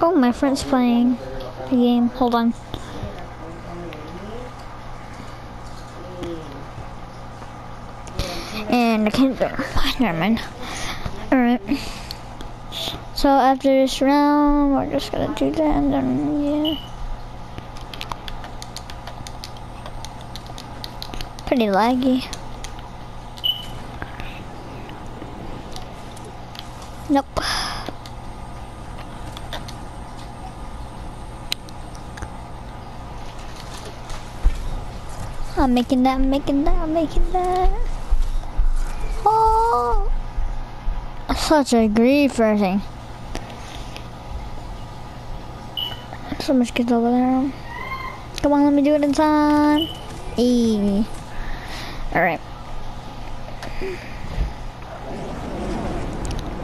Oh, my friend's playing the game. Hold on. And I can't. Never mind. Alright. So after this round, we're just gonna do that and then, yeah. Pretty laggy. Nope. I'm making that, I'm making that, I'm making that. Oh, such a grief thing. So much kids over there. Come on, let me do it in time. E. All right.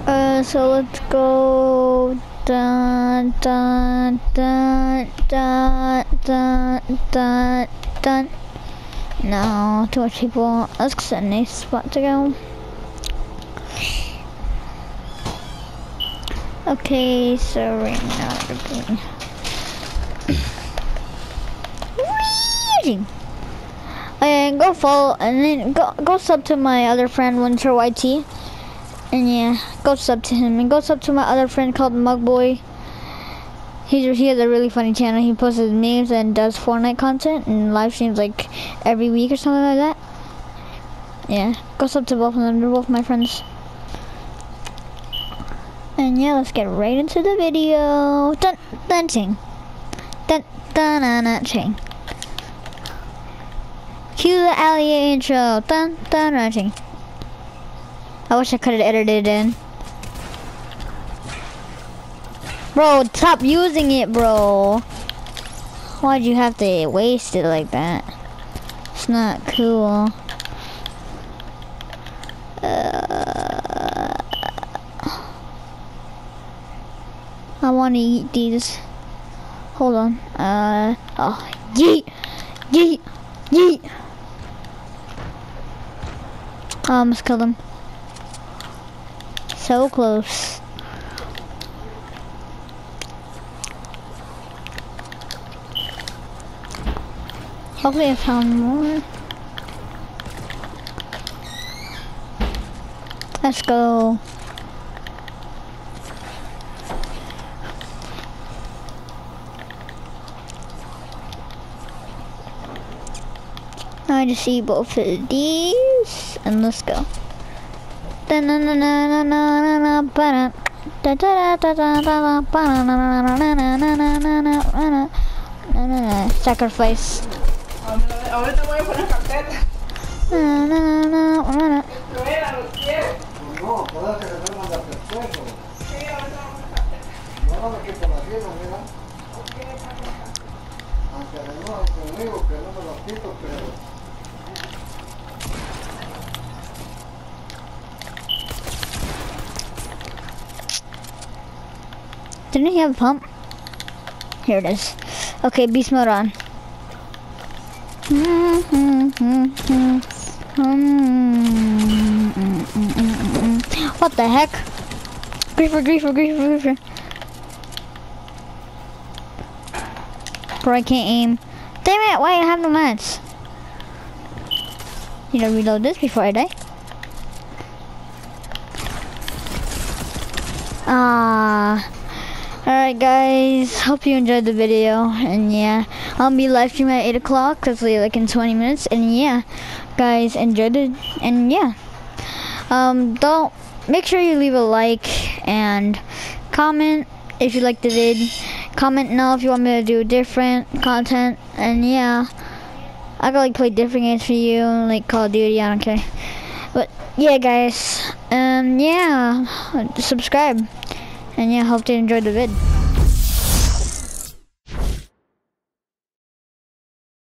Uh, so let's go. Dun dun dun dun dun dun dun. No, too much people. That's a nice spot to go. Okay, so right now we're going. Reading. And go follow, and then go go sub to my other friend Winter YT, and yeah, go sub to him, and go sub to my other friend called Mugboy. He's, he has a really funny channel. He posts memes and does Fortnite content and live streams like every week or something like that. Yeah, go sub to both of them. They're both my friends. And yeah, let's get right into the video. Dun dun ching. Dun dun dun dun. Cue the alligator intro. Dun dun dun. I wish I could have edited it in. Bro, stop using it, bro. Why'd you have to waste it like that? It's not cool. Uh, I want to eat these. Hold on. Uh, oh, yeet, yeet, yeet. I almost killed him. So close. Hopefully I found more. Let's go. I just see both of these, and let's go. Sacrifice. Ahorita voy a poner carpeta. No. No, no que no me lo quito, pero... Didn't he have a pump? Here it is. Okay, beast mode on. What the heck? Griefer, griefer, griefer, griefer. Bro, I can't aim. Damn it, why I have no mats? Need to reload this before I die. Ah. Alright guys, hope you enjoyed the video, and yeah, I'll be live streaming at 8 o'clock, hopefully like in 20 minutes, and yeah, guys, enjoyed it, and yeah, um, don't, make sure you leave a like, and comment if you liked the vid, comment now if you want me to do different content, and yeah, I could like play different games for you, like Call of Duty, I don't care, but yeah guys, um, yeah, subscribe. And yeah, hope you enjoyed the vid.